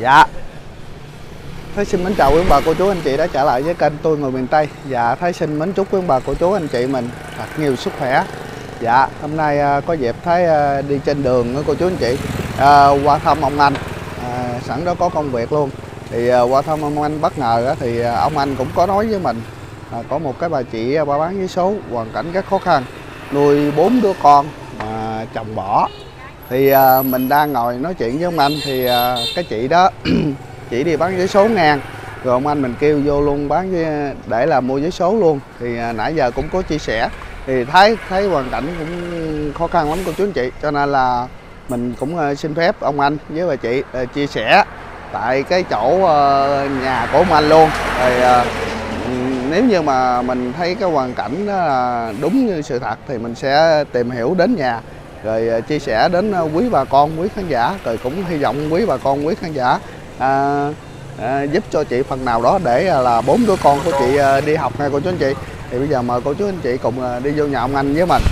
Dạ. Thái xin mến chào quý ông bà cô chú anh chị đã trở lại với kênh tôi người miền Tây. Dạ Thái xin mến chúc quý ông bà cô chú anh chị mình thật nhiều sức khỏe. Dạ hôm nay à, có dịp Thái à, đi trên đường với cô chú anh chị. À, qua thăm ông anh. À, sẵn đó có công việc luôn. Thì à, qua thăm ông anh bất ngờ á, thì à, ông anh cũng có nói với mình à, có một cái bà chị ba bà bán vé số hoàn cảnh rất khó khăn. Nuôi bốn đứa con mà chồng bỏ thì à, mình đang ngồi nói chuyện với ông anh thì à, cái chị đó chỉ đi bán giấy số ngang. Rồi ông anh mình kêu vô luôn bán với, để là mua giấy số luôn. Thì à, nãy giờ cũng có chia sẻ. Thì thấy thấy hoàn cảnh cũng khó khăn lắm cô chú anh chị cho nên là mình cũng à, xin phép ông anh với bà chị à, chia sẻ tại cái chỗ à, nhà của ông anh luôn. Rồi à, nếu như mà mình thấy cái hoàn cảnh đó là đúng như sự thật thì mình sẽ tìm hiểu đến nhà rồi à, chia sẻ đến à, quý bà con quý khán giả. Rồi cũng hy vọng quý bà con quý khán giả à, à, giúp cho chị phần nào đó để à, là bốn đứa con của chị đi học nha cô chú anh chị. Thì bây giờ mời cô chú anh chị cùng đi vô nhà ông anh với mình.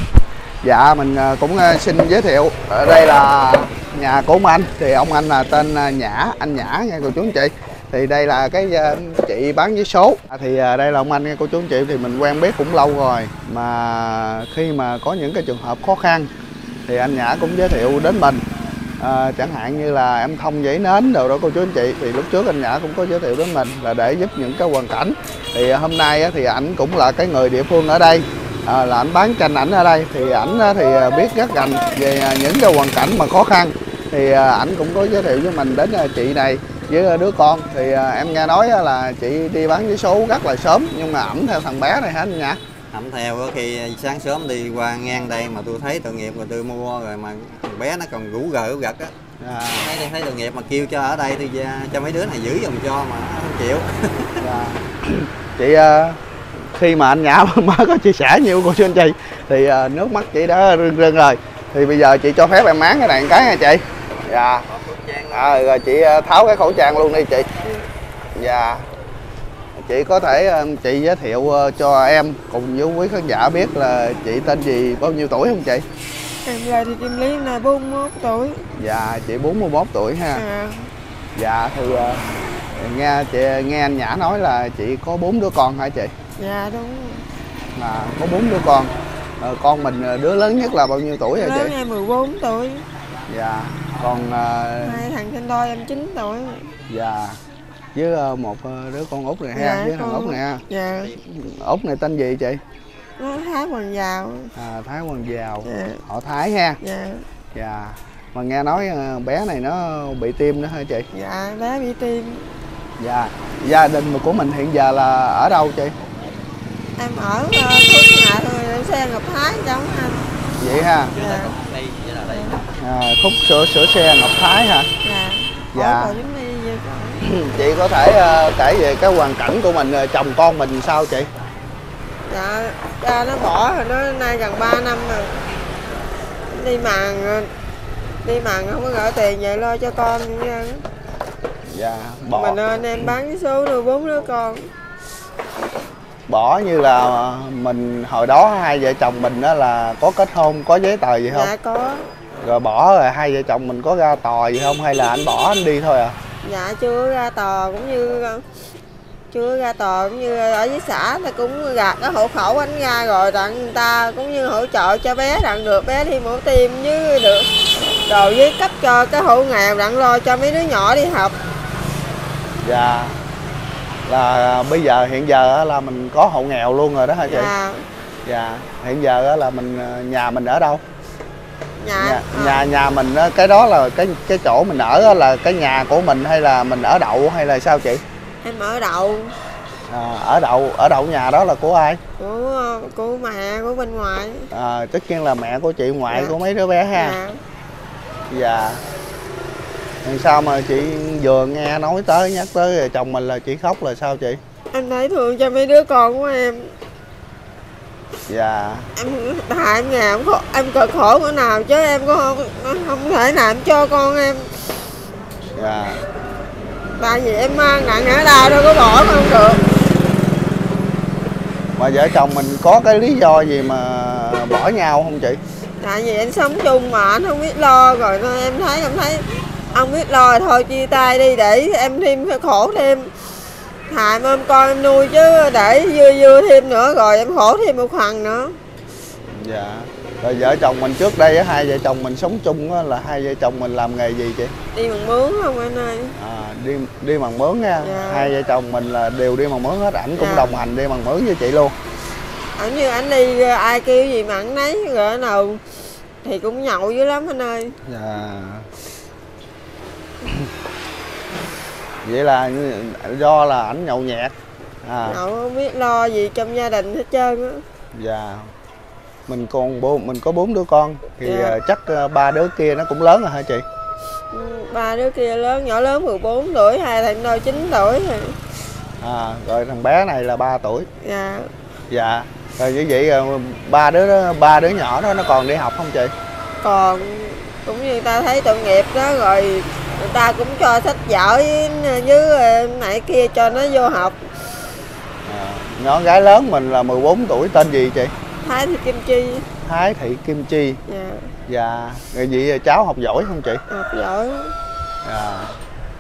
Dạ mình cũng xin giới thiệu. Ở đây là nhà của ông anh. Thì ông anh là tên Nhã anh Nhã nha cô chú anh chị. Thì đây là cái chị bán vé số. Thì đây là ông anh nha cô chú anh chị. Thì mình quen biết cũng lâu rồi. Mà khi mà có những cái trường hợp khó khăn thì anh Nhã cũng giới thiệu đến mình. À, chẳng hạn như là em thông giấy nến đồ đó cô chú anh chị thì lúc trước anh Nhã cũng có giới thiệu đến mình là để giúp những cái hoàn cảnh. Thì hôm nay á, thì ảnh cũng là cái người địa phương ở đây. À, là ảnh bán tranh ảnh ở đây. Thì ảnh thì biết rất gần về những cái hoàn cảnh mà khó khăn. Thì à, ảnh cũng có giới thiệu với mình đến à, chị này với đứa con. Thì à, em nghe nói là chị đi bán vé số rất là sớm nhưng mà ẩm theo thằng bé này hả anh Nhã? Ẩm theo có khi sáng sớm đi qua ngang đây mà tôi thấy tội nghiệp rồi tôi mua rồi mà thằng bé nó còn rủ gờ rủ gật á. À, thấy thấy tội nghiệp mà kêu cho ở đây thì ra- cho mấy đứa này giữ giùm cho mà không chịu. Dạ. chị à, khi mà anh Nhã mới có chia sẻ nhiều cô chú anh chị thì à, nước mắt chị đã rưng rưng rồi. Thì bây giờ chị cho phép em máng cái này một cái nha chị. Dạ. À, rồi chị à, tháo cái khẩu trang luôn đi chị. Dạ chị có thể à, chị giới thiệu à, cho em cùng với quý khán giả biết là chị tên gì bao nhiêu tuổi không chị? Em là thì Kim Lý là 41 tuổi. dạ chị 41 tuổi ha. À, dạ thì à, nghe chị nghe anh Nhã nói là chị có bốn đứa con hả chị? Dạ đúng. là có bốn đứa con. Ờ, con mình ờ, đứa lớn nhất là bao nhiêu tuổi rồi Lớn chị em 14 tuổi, dạ còn ờ, hai thằng sinh đôi em 9 tuổi. dạ với ờ, một ờ, đứa con út này ha Dạ, với thằng con- út này ha. Dạ, út này tên gì chị? Nó thái quần giàu. à, thái hoàng giàu. Dạ, họ thái ha. Dạ, dạ. Mà nghe nói ờ, bé này nó bị tim nữa hả chị? Dạ, bé bị tim. dạ. Gia đình của mình hiện giờ là ở đâu chị? Em ở uh, thuốc nhà thôi, xe Ngọc Thái trong anh. vậy ha. Dạ, à, khúc sửa sửa xe ngọc thái hả? Dạ. Dạ. Ở Cầu Chính đi về cậu. chị có thể ờ, kể về cái hoàn cảnh của mình ờ, chồng con mình sao chị Dạ, cha nó bỏ rồi nó nay gần 3 năm rồi. Đi màng, ờ, đi màng không có gửi tiền về lo cho con. Dạ bỏ Mình ơn em bán cái số nuôi bốn đứa con. bỏ như là mình hồi đó hai vợ chồng mình đó là có kết hôn có giấy tờ gì không Dạ có. rồi bỏ rồi hai vợ chồng mình có ra tòa gì không hay là anh bỏ anh đi thôi à Dạ chưa ra tòa cũng như chưa ra tòa cũng như ở với xã ta cũng gạt cái hộ khẩu anh ra rồi đặng người ta cũng như hỗ trợ cho bé đặng được bé đi mổ tim với được. Rồi với cấp cho cái hộ nghèo đặng lo cho mấy đứa nhỏ đi học. Dạ là bây giờ hiện giờ là mình có hộ nghèo luôn rồi đó hả chị? Dạ. Dạ hiện giờ là mình ờ, nhà mình ở đâu nhà nhà ờ, nhà, nhà mình cái đó là cái cái chỗ mình ở là cái nhà của mình hay là mình ở đậu hay là sao chị? Em ở đậu. À, ở đậu ở đậu nhà đó là của ai? Của của mẹ của bên ngoài. À, tất nhiên là mẹ của chị ngoại Dạ. của mấy đứa bé ha. Dạ. Dạ. Thì sao mà chị vừa nghe nói tới nhắc tới chồng mình là chị khóc là sao chị? Em thấy thương cho mấy đứa con của em dạ. Em tại em nghèo em, khổ, em cực khổ cỡ nào chứ em có không, không thể nào em cho con em. Dạ. Tại vì em mang nặng ở đau đâu có bỏ không được. Mà vợ chồng mình có cái lý do gì mà bỏ nhau không chị? Tại vì anh sống chung mà anh không biết lo rồi em thấy em thấy ông biết lo thì thôi chia tay đi để em thêm khổ thêm thà em ôm con em nuôi chứ để dưa dưa thêm nữa rồi em khổ thêm một phần nữa. Dạ. Rồi vợ chồng mình trước đây á, hai vợ chồng mình sống chung á, là hai vợ chồng mình làm nghề gì chị? Đi bằng mướn không anh ơi? À, đi đi bằng mướn nha. Dạ. hai vợ chồng mình là đều đi bằng mướn hết ảnh cũng Dạ. đồng hành đi bằng mướn với chị luôn. Ảnh như ảnh đi ai kêu gì mà ảnh nấy rồi nào thì cũng nhậu dữ lắm anh ơi. Dạ vậy là do là ảnh nhậu nhẹt. À. Nhậu không biết lo gì trong gia đình hết trơn á. Dạ. Mình còn bố mình có bốn đứa con thì Dạ. à, chắc à, ba đứa kia nó cũng lớn rồi hả chị? Ừ, ba đứa kia lớn nhỏ lớn 14 tuổi hai thằng đôi 9 tuổi. Rồi à rồi thằng bé này là 3 tuổi. Dạ. Dạ. Rồi như vậy à, ba đứa đó, ba đứa nhỏ đó nó còn đi học không chị? Còn cũng như ta thấy tội nghiệp đó rồi người ta cũng cho sách vở với, với này kia cho nó vô học. À, nhỏ gái lớn mình là 14 tuổi tên gì chị? Thái thì kim chi. Thái Thị Kim Chi. Dạ. Dạ rồi vậy cháu học giỏi không chị? Học giỏi. Dạ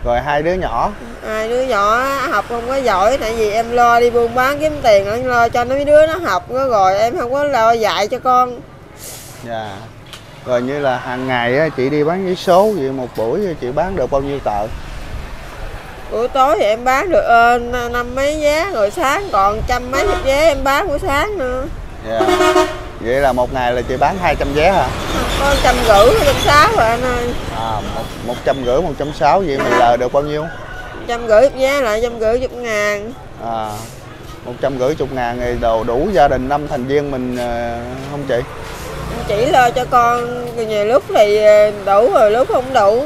rồi hai đứa nhỏ? Hai đứa nhỏ học không có giỏi tại vì em lo đi buôn bán kiếm tiền em lo cho nó mấy đứa nó học đó rồi em không có lo dạy cho con. Dạ rồi như là hàng ngày chị đi bán giấy số vậy một buổi chị bán được bao nhiêu tờ? Buổi tối thì em bán được n- năm mấy vé rồi sáng còn trăm mấy chục vé em bán buổi sáng nữa. Dạ. Vậy là một ngày là chị bán 200 vé hả? Có trăm rưỡi trăm sáu rồi anh ơi. À một một trăm rưỡi một trăm sáu vậy mình lời được bao nhiêu? Trăm rưỡi vé lại trăm rưỡi chục ngàn. À một trăm rưỡi chục ngàn thì đồ đủ gia đình năm thành viên mình ờ, không chị chỉ lo cho con nhiều lúc thì ờ, đủ rồi lúc không đủ.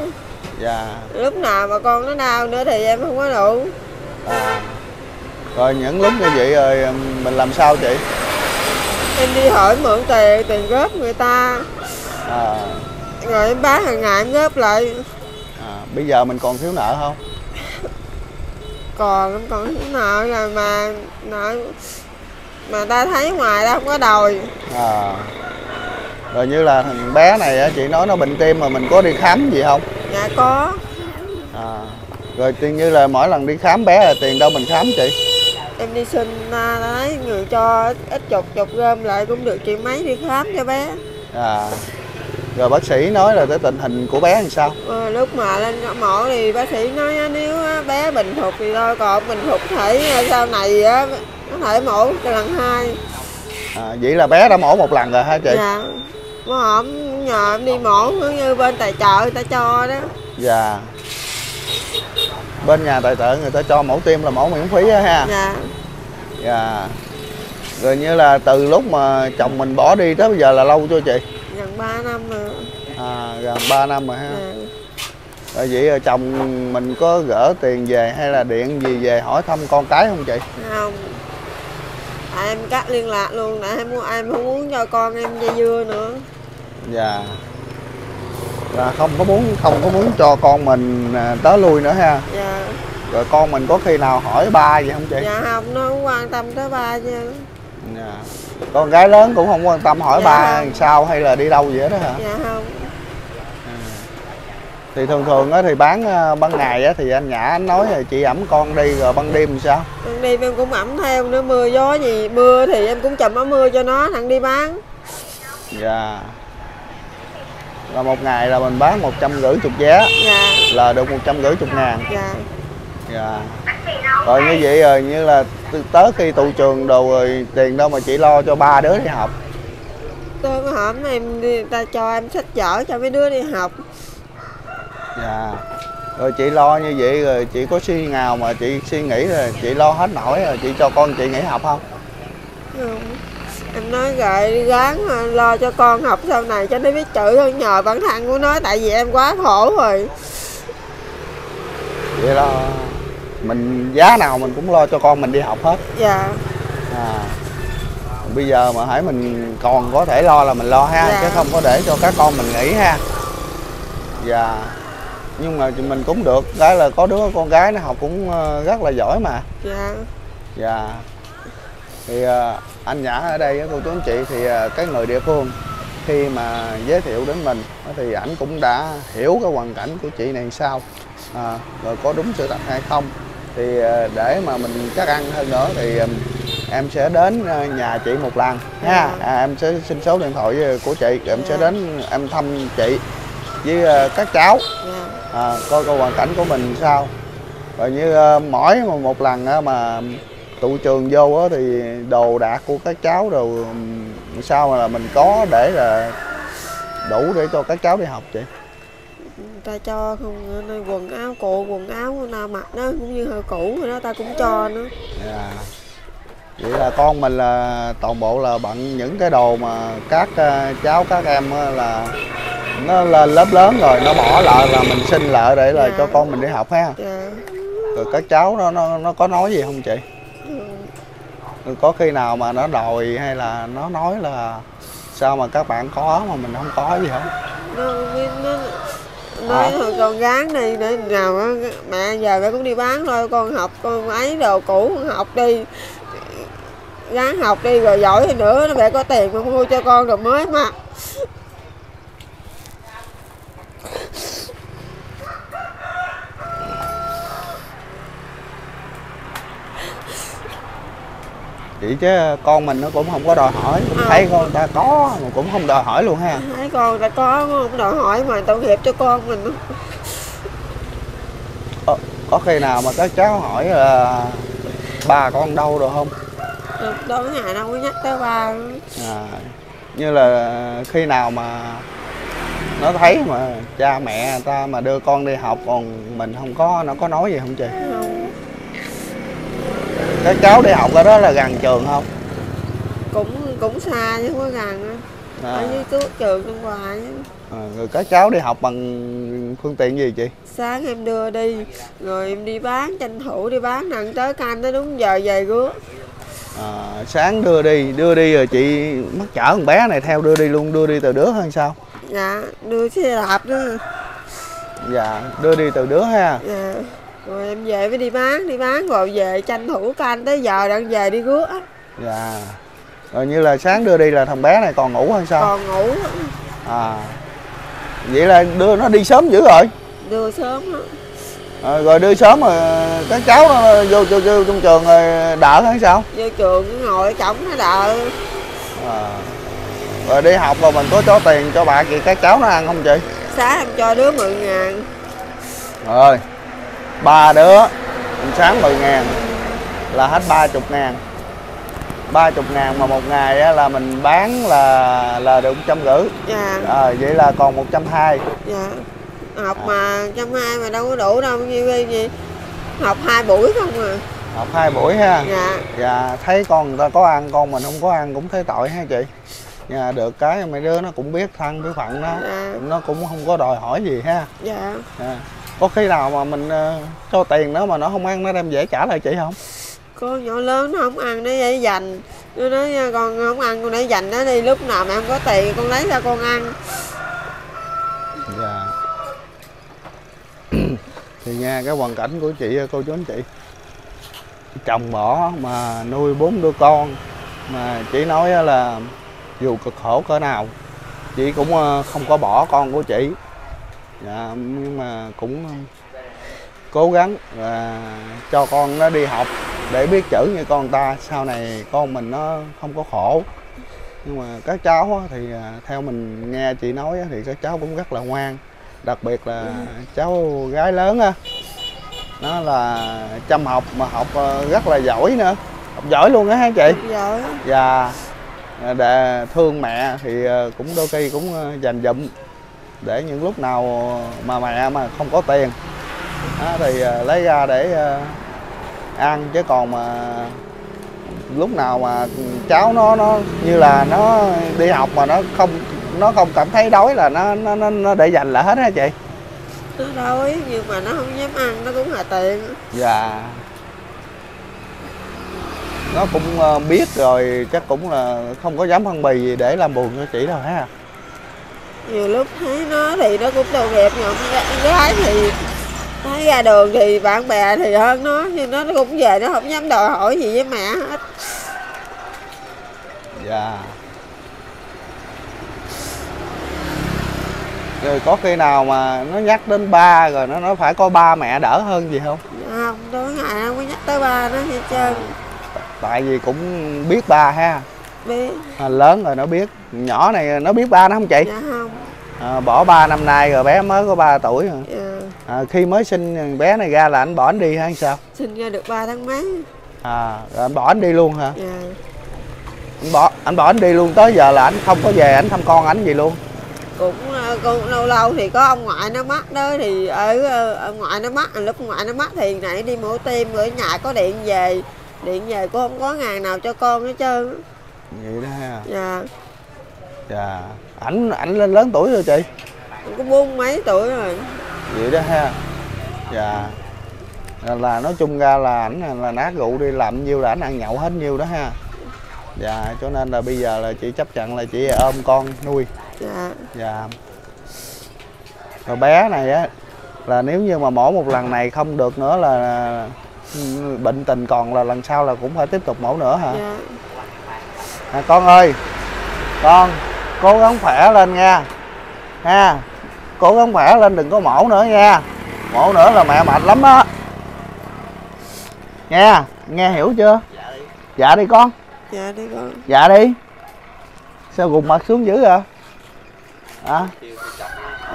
Dạ. Lúc nào mà con nó đau nữa thì em không có đủ. À. rồi những lúc như vậy rồi mình làm sao chị? Em đi hỏi mượn tiền tiền góp người ta. À, rồi em bán hàng ngày em góp lại. À, bây giờ mình còn thiếu nợ không? Còn em còn thiếu nợ là mà nợ mà ta thấy ngoài đó không có đòi. À rồi như là thằng bé này á, chị nói nó bệnh tim mà mình có đi khám gì không? Dạ có. À rồi tiền như là mỗi lần đi khám bé là tiền đâu mình khám chị? Em đi xin ta thấy người cho ít, chục chục gom lại cũng được triệu mấy đi khám cho bé. À rồi bác sĩ nói là cái tình hình của bé làm sao? Ờ, lúc mà lên mổ thì bác sĩ nói nếu bé bình phục thì thôi còn bình phục thể ờ, sau này á có thể mổ lần hai. À, vậy là bé đã mổ một lần rồi hả chị? Dạ bữa hổm nhờ em đi mổ như bên tài trợ người ta cho đó. Dạ. Bên nhà tài trợ người ta cho mổ tim là mổ miễn phí á ha. Dạ. Dạ. Rồi như là từ lúc mà chồng mình bỏ đi tới bây giờ là lâu chưa chị? Gần 3 năm rồi. À gần 3 năm rồi ha. Dạ. rồi vậy là chồng mình có gỡ tiền về hay là điện gì về hỏi thăm con cái không chị? Không. Tại em cắt liên lạc luôn tại em em không muốn cho con em dây dưa nữa dạ. Là không có muốn không có muốn cho con mình à, tới lui nữa ha. Dạ. Rồi con mình có khi nào hỏi ba gì không chị? Dạ không nó không quan tâm tới ba chứ dạ. con gái lớn cũng không quan tâm hỏi Dạ ba không. sao hay là đi đâu hết đó hả? Dạ không. Thì thường thường á thì bán à, ban ngày á thì anh nhã anh nói là chị ẩm con đi rồi ban đêm sao? Thằng đi em cũng ẩm theo nữa mưa gió gì mưa thì em cũng chùm áo mưa cho nó thằng đi bán. Dạ là một ngày là mình bán một trăm rưỡi chục vé. Dạ. Là được một trăm rưỡi chục ngàn. Dạ. Dạ. Rồi như vậy rồi như là tới khi tụ trường đồ rồi tiền đâu mà chị lo cho ba đứa đi học. Tôi có hổm em đi ta cho em sách vở cho mấy đứa đi học. Dạ. Rồi chị lo như vậy rồi chị có suy nào mà chị suy nghĩ là chị lo hết nổi rồi chị cho con chị nghỉ học không? Không. Em nói rồi đi gắng mà lo cho con học sau này cho nó biết chữ hơn nhờ bản thân của nó tại vì em quá khổ rồi. Vậy là mình giá nào mình cũng lo cho con mình đi học hết. Dạ. À. Bây giờ mà hãy mình còn có thể lo là mình lo ha Dạ. chứ không có để cho các con mình nghỉ ha. Dạ. Nhưng mà mình cũng được cái là có đứa con gái nó học cũng ờ, rất là giỏi mà. Dạ. Dạ thì ờ, anh nhã ở đây cô chú anh chị thì ờ, cái người địa phương khi mà giới thiệu đến mình thì ảnh cũng đã hiểu cái hoàn cảnh của chị này sao à, rồi có đúng sự thật hay không. Thì à, để mà mình chắc ăn hơn nữa thì em sẽ đến à, nhà chị một lần ha. À, em sẽ xin số điện thoại của chị em sẽ đến em thăm chị với à, các cháu. Dạ. À, coi coi hoàn cảnh của mình sao. Rồi như à, mỗi một lần mà tụ trường vô á, thì đồ đạc của các cháu rồi sao mà là mình có để là đủ để cho các cháu đi học chị ta cho không quần áo cụ quần áo nào mặc nó cũng như hơi cũ rồi đó ta cũng cho nữa Dạ. vậy là con mình là toàn bộ là bận những cái đồ mà các à, cháu các em là nó lên lớp lớn rồi nó bỏ lại là mình xin lại để là Dạ. cho con mình đi học ha dạ rồi các cháu nó nó nó có nói gì không chị. Có khi nào mà nó đòi hay là nó nói là sao mà các bạn có mà mình không có gì không nó nó nói À. thôi con gán đi để nào mẹ giờ mẹ cũng đi bán thôi con học con ấy đồ cũ con học đi. Gán học đi rồi giỏi hơn nữa nó mẹ có tiền mà mua cho con đồ mới mà chị chứ con mình nó cũng không có đòi hỏi. Mình À. thấy con người ta có mà cũng không đòi hỏi luôn ha. Thấy con đã có không đòi hỏi mà tội nghiệp cho con mình. Có, có khi nào mà các cháu hỏi là bà con đâu được không? Đâu có nhà đâu có nhắc tới ba. À, như là khi nào mà nó thấy mà cha mẹ người ta mà đưa con đi học còn mình không có nó có nói gì không chị? Không các cháu đi học ở đó là gần trường không? Cũng cũng xa chứ không có gần á. À, ở dưới trước trường trong ngoài á. à, rồi các cháu đi học bằng phương tiện gì chị? Sáng em đưa đi rồi em đi bán tranh thủ đi bán nặng tới canh tới đúng giờ về rước. À, sáng đưa đi đưa đi rồi chị mắc chở con bé này theo đưa đi luôn đưa đi từ đứa hay sao? Dạ đưa xe đạp nữa dạ đưa đi từ đứa ha. Dạ rồi em về mới đi bán đi bán rồi về tranh thủ canh tới giờ đang về đi rước á. Dạ. Rồi như là sáng đưa đi là thằng bé này còn ngủ hay sao? Còn ngủ. À. Vậy là đưa nó đi sớm dữ rồi? Đưa sớm á. À, rồi đưa sớm rồi các cháu nó vô vô, vô trong trường rồi đỡ hay sao? Vô trường ngồi trống nó đợi à, rồi đi học rồi mình có cho tiền cho bà chị các cháu nó ăn không chị? Sáng em cho đứa 10 ngàn. Rồi ba đứa mình sáng 10 ngàn là hết ba chục ngàn. Ba chục ngàn mà một ngày á, là mình bán là là được trăm rưỡi. Dạ. À, vậy là còn một trăm hai. Dạ. Học mà trăm hai mà đâu có đủ đâu nhiêu gì, học hai buổi không à. Học hai buổi ha. Dạ. Dạ thấy con người ta có ăn con mình không có ăn cũng thấy tội ha chị. Dạ, được cái mấy đứa nó cũng biết thân biết phận nó Dạ. nó cũng không có đòi hỏi gì ha. Dạ. Dạ. Có khi nào mà mình ờ, cho tiền nó mà nó không ăn nó đem dễ trả lại chị không? Con nhỏ lớn nó không ăn nó để dành. Nó nói nha, con không ăn con để dành nó đi lúc nào mà em có tiền con lấy ra con ăn. Dạ. Thì nghe cái hoàn cảnh của chị cô chú anh chị. Chồng bỏ mà nuôi bốn đứa con mà chị nói là dù cực khổ cỡ nào chị cũng ờ, không có bỏ con của chị dạ, nhưng mà cũng cố gắng và cho con nó đi học để biết chữ như con ta. Sau này con mình nó không có khổ. Nhưng mà các cháu thì à, theo mình nghe chị nói thì các cháu cũng rất là ngoan. Đặc biệt là cháu gái lớn á nó là chăm học mà học ờ, rất là giỏi nữa. Học giỏi luôn á hả chị? Giỏi. Và à, để thương mẹ thì ờ, cũng đôi khi cũng ờ, dành dụm để những lúc nào mà mẹ mà không có tiền. Đó, thì ờ, lấy ra để ờ, ăn chứ còn mà lúc nào mà cháu nó nó như là nó đi học mà nó không nó không cảm thấy đói là nó nó nó, để dành lại hết á chị. Nó đói nhưng mà nó không dám ăn nó cũng là tiền. Dạ. Nó cũng ờ, biết rồi chắc cũng là không có dám phân bì gì để làm buồn cho chị đâu ha nhiều lúc thấy nó thì nó cũng tội nghiệp nhưng gái thì thấy ra đường thì bạn bè thì hơn nó nhưng nó cũng về nó không dám đòi hỏi gì với mẹ hết. Dạ. Rồi có khi nào mà nó nhắc đến ba rồi nó nói phải có ba mẹ đỡ hơn gì không? Không tối ngày không có nhắc tới ba nó hết trơn. Tại vì cũng biết ba ha biết. À, lớn rồi nó biết. Nhỏ này nó biết ba nó không chị? Dạ không. À, bỏ ba năm nay rồi bé mới có 3 tuổi rồi. dạ. À, khi mới sinh bé này ra là anh bỏ anh đi hay sao? Sinh ra được ba tháng mấy. À rồi anh bỏ anh đi luôn hả? Dạ. Anh bỏ anh bỏ anh đi luôn tới giờ là anh không có về anh thăm con anh gì luôn. Cũng ờ, con lâu lâu thì có ông ngoại nó mắc đó thì ở ờ, ông ngoại nó mắc lúc ngoại nó mắc thì nãy đi mổ tim ở nhà có điện về. Điện về cũng không có ngàn nào cho con hết trơn vậy đó ha. Dạ. Dạ. Ảnh ảnh lên lớn tuổi rồi chị? Có bốn mấy tuổi rồi. Vậy đó ha. Dạ. Là, là nói chung ra là ảnh là, là nát rượu đi làm nhiêu là ảnh ăn nhậu hết nhiêu đó ha. Dạ cho nên là bây giờ là chị chấp nhận là chị ôm con nuôi. Dạ. Dạ. Rồi bé này á là nếu như mà mổ một lần này không được nữa là ừ, bệnh tình còn là lần sau là cũng phải tiếp tục mổ nữa hả? Dạ à, con ơi. Con cố gắng khỏe lên nha. Ha cố gắng khỏe lên đừng có mổ nữa nha. Mổ nữa là mẹ mệt lắm á. Nghe nghe hiểu chưa? Dạ đi. Con. Dạ đi con. Dạ đi. Sao gục mặt xuống dữ vậy? À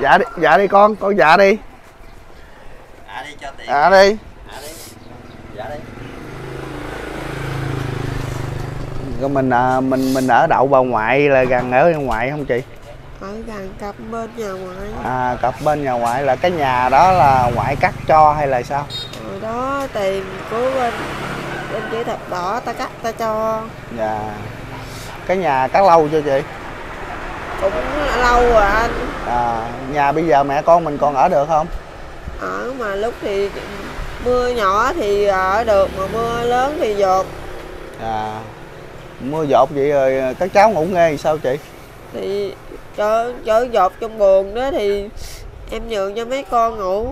dạ đi dạ đi con con dạ đi. À đi cho tiền. Dạ đi à đi dạ đi rồi mình à, mình mình ở đậu bà ngoại là gần ở ngoại không chị? Ở gần cặp bên nhà ngoại. À cặp bên nhà ngoại là cái nhà đó là ngoại cắt cho hay là sao? Hồi đó tiền của bên bên chữ thập đỏ ta cắt ta cho. Dạ. Cái nhà cắt lâu chưa chị? Cũng lâu rồi anh. À nhà bây giờ mẹ con mình còn ở được không? Ở mà lúc thì mưa nhỏ thì ở được mà mưa lớn thì dột. À mưa dột vậy rồi các cháu ngủ nghe thì sao chị? Thì cho cho dột trong buồng đó thì em nhường cho mấy con ngủ.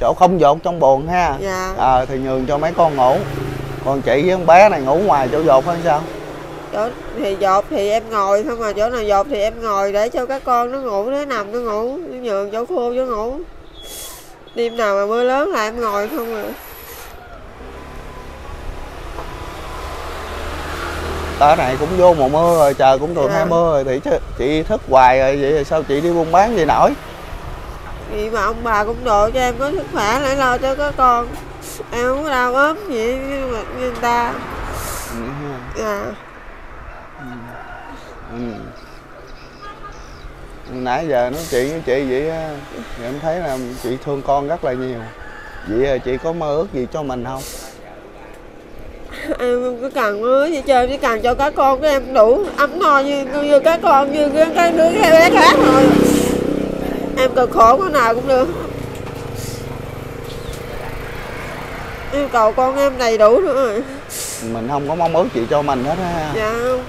Chỗ không dột trong buồng ha? Dạ. À, thì nhường cho mấy con ngủ. Còn chị với con bé này ngủ ngoài chỗ dột hay sao? Chỗ thì dột thì em ngồi thôi mà chỗ nào dột thì em ngồi để cho các con nó ngủ nó nằm nó ngủ nó nhường chỗ khô cho ngủ. Đêm nào mà mưa lớn là em ngồi không à tới này cũng vô mùa mưa rồi trời cũng thường Dạ. hay mưa rồi thì chứ chị thức hoài rồi vậy sao chị đi buôn bán gì nổi vậy mà ông bà cũng độ cho em có sức khỏe lại lo cho các con em không có đau ốm gì như mà- như người ta Ừ, ha. dạ ừ. nãy giờ nói chuyện với chị vậy thì em thấy là chị thương con rất là nhiều vậy chị có mơ ước gì cho mình không em không có cần mưa gì chơi chỉ cần cho các con của em đủ. Ấm no như như các con như cái, cái đứa cái bé khác thôi. Em cực khổ cái nào cũng được. Yêu cầu con em đầy đủ nữa rồi. Mình không có mong ước gì cho mình hết ha dạ không.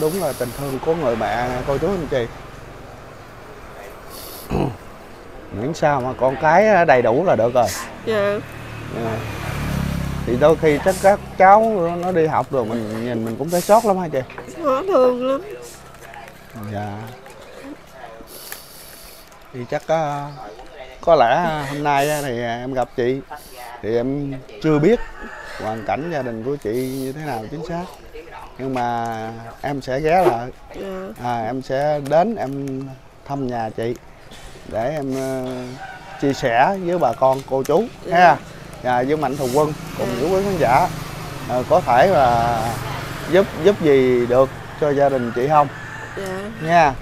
Đúng là tình thương của người mẹ cô chú anh chị. Miễn sao mà con cái đầy đủ là được rồi. Dạ. Dạ. Thì đôi khi chắc các cháu nó đi học rồi mình nhìn mình cũng thấy sót lắm hả chị? Khó thương lắm. Dạ. Thì chắc có, có lẽ hôm nay á thì em gặp chị thì em chưa biết hoàn cảnh gia đình của chị như thế nào chính xác. Nhưng mà em sẽ ghé lại. Dạ. À, em sẽ đến em thăm nhà chị để em ờ, chia sẻ với bà con cô chú ha và với mạnh thường quân cùng với quý khán giả. Ờ, có thể là giúp giúp gì được cho gia đình chị không? Dạ. Nha.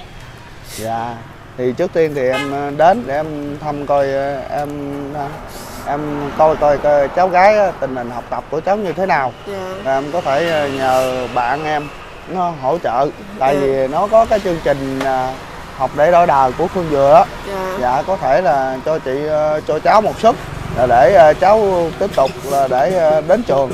Dạ. Thì trước tiên thì em ờ, đến để em thăm coi ờ, em em coi coi, coi cháu gái tình hình học tập của cháu như thế nào. Dạ. Và em có thể nhờ bạn em nó hỗ trợ. Tại vì nó có cái chương trình học để đổi đời của Phương Dừa á. Dạ. Dạ có thể là cho chị cho cháu một là để ờ, cháu tiếp tục là để ờ, đến trường.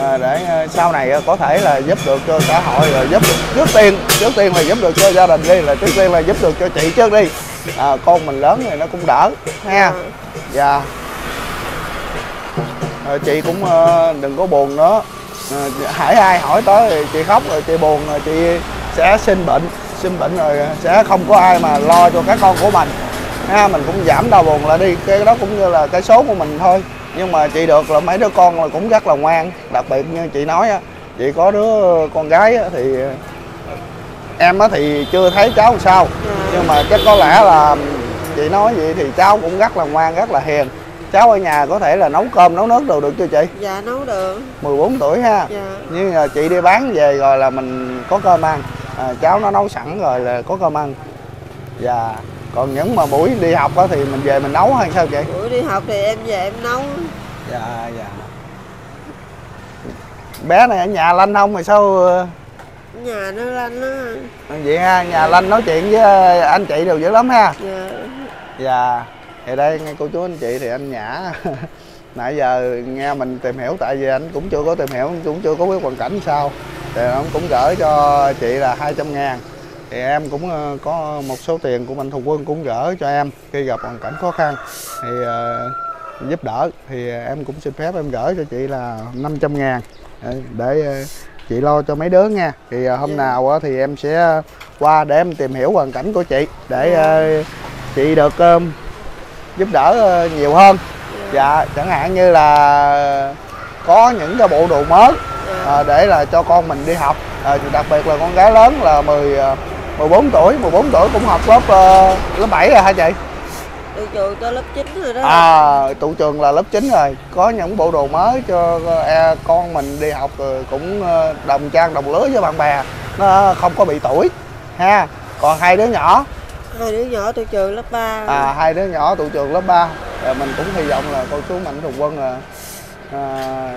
Ờ, để ờ, sau này ờ, có thể là giúp được cho xã hội rồi giúp được trước tiên trước tiên là giúp được cho gia đình đi là trước tiên là giúp được cho chị trước đi. À, con mình lớn thì nó cũng đỡ ha? Dạ. Ờ, chị cũng ờ, đừng có buồn nữa. Ờ, hãy ai hỏi tới thì chị khóc rồi chị buồn rồi chị sẽ sinh bệnh sinh bệnh rồi sẽ không có ai mà lo cho các con của mình ha mình cũng giảm đau buồn lại đi. Cái đó cũng như là cái số của mình thôi. Nhưng mà chị được là mấy đứa con là cũng rất là ngoan. Đặc biệt như chị nói á chị có đứa con gái á, thì em á thì chưa thấy cháu làm sao. Nhưng mà chắc có lẽ là chị nói vậy thì cháu cũng rất là ngoan rất là hiền. Cháu ở nhà có thể là nấu cơm nấu nước đồ được chưa chị? Dạ nấu được. 14 tuổi ha. Dạ. Nhưng mà chị đi bán về rồi là mình có cơm ăn. À, cháu nó nấu sẵn rồi là có cơm ăn. Và còn những mà buổi đi học á thì mình về mình nấu hay sao chị buổi đi học thì em về em nấu. Dạ dạ. Bé này ở nhà lanh không? Rồi sao ờ, nhà nó lanh á vậy ha nhà lanh nói chuyện với anh chị đều dữ lắm ha. Dạ. Dạ. Thì đây nghe cô chú anh chị thì anh nhã. Nãy giờ nghe mình tìm hiểu tại vì anh cũng chưa có tìm hiểu cũng chưa có biết hoàn cảnh sao. Thì ông cũng gửi cho chị là 200 ngàn thì em cũng ờ, có một số tiền của mạnh thường quân cũng gửi cho em khi gặp hoàn cảnh khó khăn. Thì ờ, giúp đỡ thì em cũng xin phép em gửi cho chị là 500 ngàn. Để, để ờ, chị lo cho mấy đứa nha. Thì ờ, hôm Dạ. nào thì em sẽ qua để em tìm hiểu hoàn cảnh của chị để ờ, chị được ờ, giúp đỡ ờ, nhiều hơn. Dạ. Chẳng hạn như là có những cái bộ đồ mới để là cho con mình đi học. À, đặc biệt là con gái lớn là 10 à, 14 tuổi 14 tuổi cũng học lớp ờ, lớp 7 rồi hả chị? Từ trường tới lớp 9 rồi đó. À tụ trường là lớp 9 rồi. Có những bộ đồ mới cho e, con mình đi học rồi cũng ờ, đồng trang đồng lứa với bạn bè. Nó không có bị tuổi ha. Còn hai đứa nhỏ? Hai đứa nhỏ từ trường lớp 3 à, hai đứa nhỏ tụ trường lớp 3 Rồi mình cũng hy vọng là cô chú mạnh thường quân là à,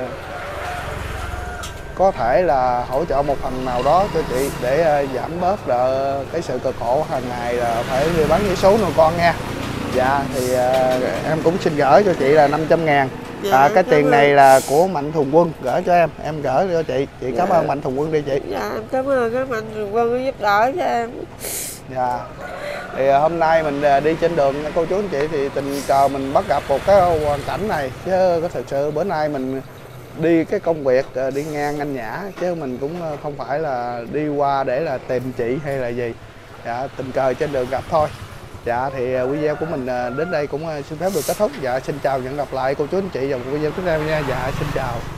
có thể là hỗ trợ một phần nào đó cho chị để à, giảm bớt là cái sự cực khổ hàng ngày là phải đi bán giấy số nuôi con nha dạ thì à, em cũng xin gửi cho chị là 500 ngàn Dạ, à, cái cảm tiền ơn. này là của mạnh thường quân gửi cho em em gửi cho chị chị cảm Dạ. ơn mạnh thường quân đi chị dạ em cảm ơn các mạnh thường quân giúp đỡ cho em Dạ. Thì à, hôm nay mình đi trên đường cô chú anh chị thì tình cờ mình bắt gặp một cái hoàn cảnh này chứ có thật sự bữa nay mình đi cái công việc ờ, đi ngang anh Nhã, chứ mình cũng ờ, không phải là đi qua để là tìm chị hay là gì. Dạ tình cờ trên đường gặp thôi. Dạ thì ờ, video của mình đến đây cũng xin phép được kết thúc. Dạ xin chào và hẹn gặp lại cô chú anh chị vào video tiếp theo nha. Dạ xin chào.